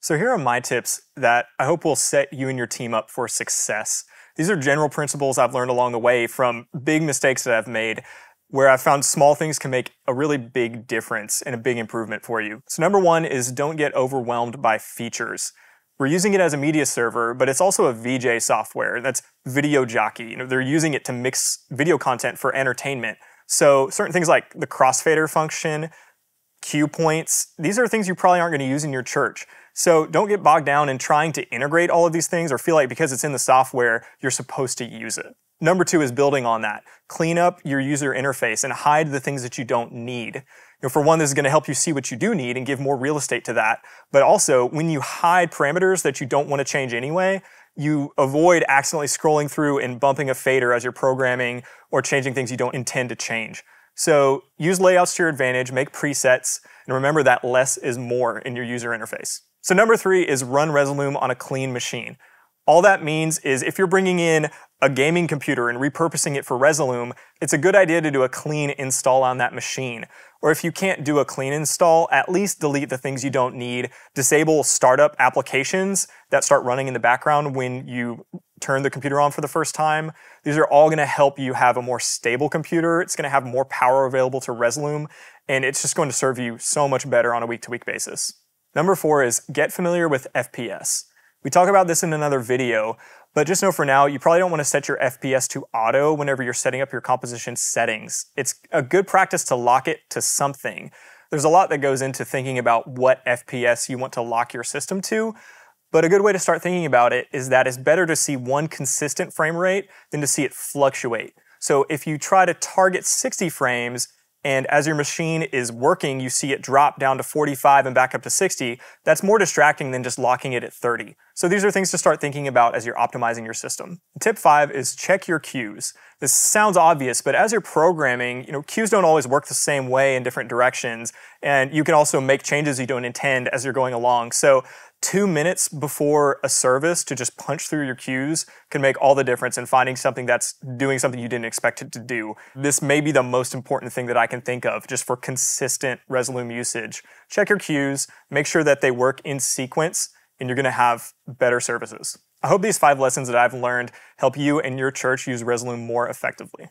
So here are my tips that I hope will set you and your team up for success. These are general principles I've learned along the way from big mistakes that I've made where I've found small things can make a really big difference and a big improvement for you. So number one is don't get overwhelmed by features. We're using it as a media server, but it's also a VJ software. That's Video Jockey. You know, they're using it to mix video content for entertainment. So certain things like the crossfader function, cue points, these are things you probably aren't going to use in your church. So don't get bogged down in trying to integrate all of these things or feel like because it's in the software, you're supposed to use it. Number two is building on that. Clean up your user interface and hide the things that you don't need. You know, for one, this is going to help you see what you do need and give more real estate to that. But also, when you hide parameters that you don't want to change anyway, you avoid accidentally scrolling through and bumping a fader as you're programming or changing things you don't intend to change. So use layouts to your advantage, make presets, and remember that less is more in your user interface. So number three is run Resolume on a clean machine. All that means is if you're bringing in a gaming computer and repurposing it for Resolume, it's a good idea to do a clean install on that machine. Or if you can't do a clean install, at least delete the things you don't need. Disable startup applications that start running in the background when you turn the computer on for the first time. These are all going to help you have a more stable computer. It's going to have more power available to Resolume, and it's just going to serve you so much better on a week to week basis. Number four is get familiar with FPS. We talk about this in another video, but just know for now, you probably don't want to set your FPS to auto whenever you're setting up your composition settings. It's a good practice to lock it to something. There's a lot that goes into thinking about what FPS you want to lock your system to, but a good way to start thinking about it is that it's better to see one consistent frame rate than to see it fluctuate. So if you try to target 60 frames, and as your machine is working, you see it drop down to 45 and back up to 60, that's more distracting than just locking it at 30. So these are things to start thinking about as you're optimizing your system. Tip five is check your cues. This sounds obvious, but as you're programming, you know, cues don't always work the same way in different directions, and you can also make changes you don't intend as you're going along. So two minutes before a service to just punch through your cues can make all the difference in finding something that's doing something you didn't expect it to do. This may be the most important thing that I can think of just for consistent Resolume usage. Check your cues, make sure that they work in sequence, and you're going to have better services. I hope these five lessons that I've learned help you and your church use Resolume more effectively.